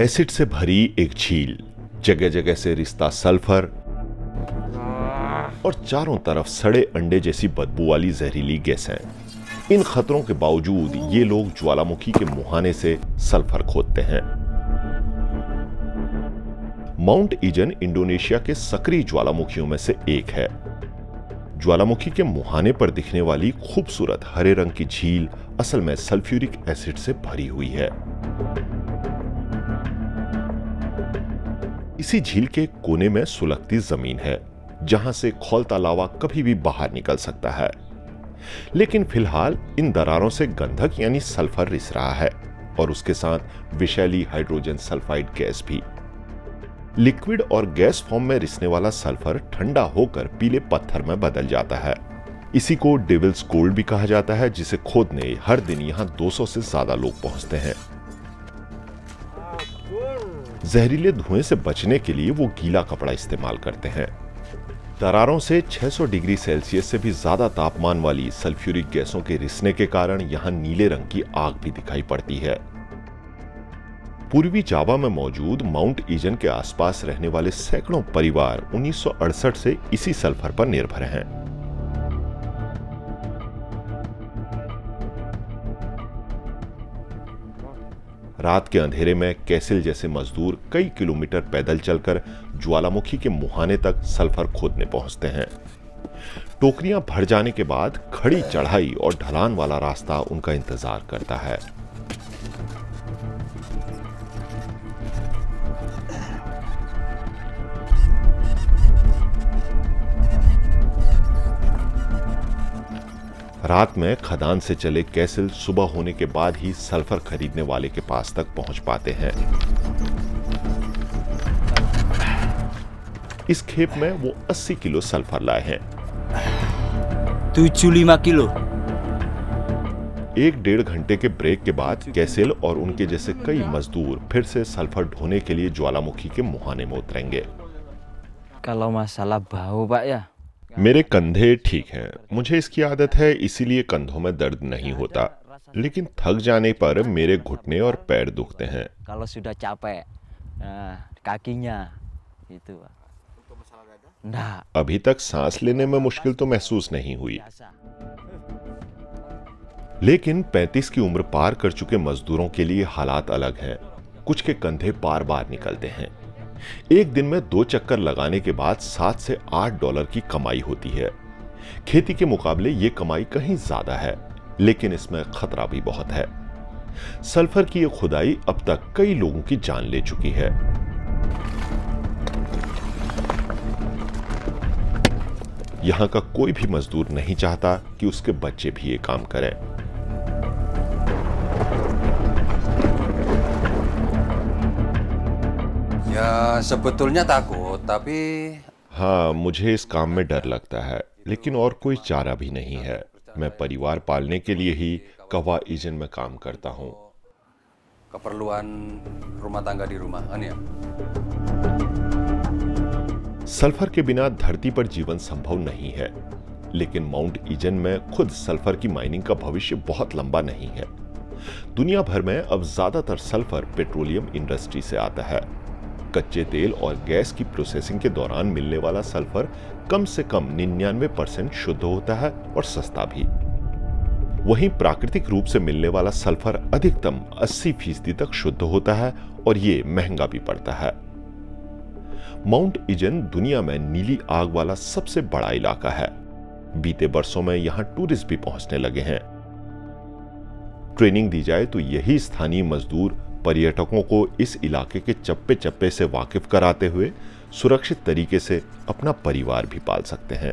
Acid से भरी एक झील जगह जगह से रिश्ता सल्फ़र और चारों तरफ़ सड़े अंडे जैसी बदबू वाली जहरीली गैसें इन खतरों के बावजूद ये लोग ज्वालामुखी के मुहाने से सल्फ़र खोदते हैं। माउंट इजन इंडोनेशिया के सक्रिय ज्वालामुखियों में से एक है। ज्वालामुखी के मुहाने पर दिखने वाली खूबसूरत हरे रंग की झील असल में सल्फ्यूरिक एसिड से भरी हुई है। इसी झील के कोने में सुलगती ज़मीन है, जहाँ से खोलता लावा कभी भी बाहर निकल सकता है। लेकिन फ़िलहाल इन दरारों से गंधक यानी सल्फ़र रिस रहा है और उसके साथ विषैली हाइड्रोजन सल्फाइड गैस भी। लिक्विड और गैस फॉर्म में रिसने वाला सल्फ़र ठंडा होकर पीले पत्थर में बदल जाता है। इसी को डेविल्स गोल्ड भी कहा जाता है, जिसे खोदने हर दिन यहाँ 200 से ज़्यादा लोग पहुँचते हैं। जहरीले धुएँ से बचने के लिए वो गीला कपड़ा इस्तेमाल करते हैं। दरारों से 600 डिग्री सेल्सियस से भी ज़्यादा तापमान वाली सल्फ्यूरिक गैसों के रिसने के कारण यहाँ नीले रंग की आग भी दिखाई पड़ती है। पूर्वी जावा में मौजूद माउंट ईजन के आसपास रहने वाले सैकड़ों परिवार 1968 से इसी सल्फ़र पर निर्भर हैं। रात के अंधेरे में कैसिल जैसे मजदूर कई किलोमीटर पैदल चलकर ज्वालामुखी के मुहाने तक सल्फ़र खोदने पहुँचते हैं। टोकरियाँ भर जाने के बाद खड़ी चढ़ाई और ढलान वाला रास्ता उनका इंतज़ार करता है। रात में खदान से चले कैसिल सुबह होने के बाद ही सल्फ़र खरीदने वाले के पास तक पहुँच पाते हैं इस खेप में वो 80 किलो सल्फ़र लाए हैं 75 kilo. एक डेढ़ घंटे के ब्रेक के बाद कैसिल और उनके जैसे कई मजदूर फिर से सल्फ़र ढोने के लिए ज्वालामुखी के मुहाने में उतरेंगे Kalau masalah bau, Pak ya. मेरे कंधे ठीक हैं। मुझे इसकी आदत है इसीलिए कंधों में दर्द नहीं होता। लेकिन थक जाने पर मेरे घुटने और पैर दुखते हैं. Nggak, अभी तक सांस लेने में मुश्किल तो महसूस नहीं हुई। लेकिन 35 की उम्र पार कर चुके मजदूरों के लिए हालात अलग हैं। कुछ के कंधे बार बार निकलते हैं। एक दिन में दो चक्कर लगाने के बाद सात से आठ डॉलर की कमाई होती है। खेती के मुकाबले ये कमाई कहीं ज़्यादा है, लेकिन इसमें खतरा भी बहुत है। सल्फ़र की ये खुदाई अब तक कई लोगों की जान ले चुकी है। यहाँ का कोई भी मजदूर नहीं चाहता कि उसके बच्चे भी ये काम करें। Ya sebetulnya takut, tapi हाँ मुझे इस काम में डर लगता है लेकिन और कोई चारा भी नहीं है। मैं परिवार पालने के लिए ही कवा ईजन में काम करता हूँ। keperluan rumah tangga di rumah ya. Sulphur के बिना धरती पर जीवन संभव नहीं है लेकिन माउंट ईजन में खुद सल्फ़र की माइनिंग का भविष्य बहुत लंबा नहीं है। दुनिया भर में अब ज़्यादातर सल्फ़र पेट्रोलियम इंडस्ट्री से आता है। कच्चे तेल और गैस की प्रोसेसिंग के दौरान मिलने वाला सल्फ़र कम से कम 99 परसेंट शुद्ध होता है और सस्ता भी। वहीं प्राकृतिक रूप से मिलने वाला सल्फ़र अधिकतम 80 फ़ीसदी तक शुद्ध होता है और ये महँगा भी पड़ता है। माउंट इजन दुनिया में नीली आग वाला सबसे बड़ा इलाका है। बीते वर्षों में यहाँ टूरिस्ट भी पहुँचने लगे हैं। ट्रेनिंग दी जाए तो यही स्थानीय मजदूर पर्यटकों को इस इलाके के चप्पे चप्पे से वाकिफ कराते हुए सुरक्षित तरीके से अपना परिवार भी पाल सकते हैं।